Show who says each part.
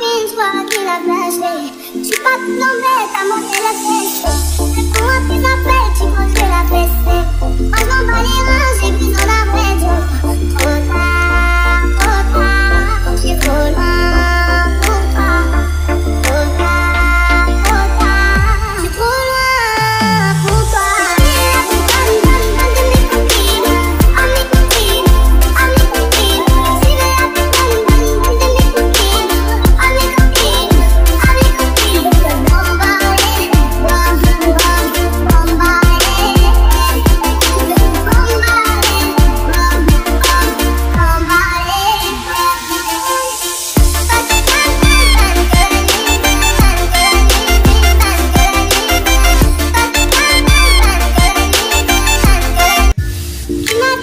Speaker 1: vins, vola aquí la frase.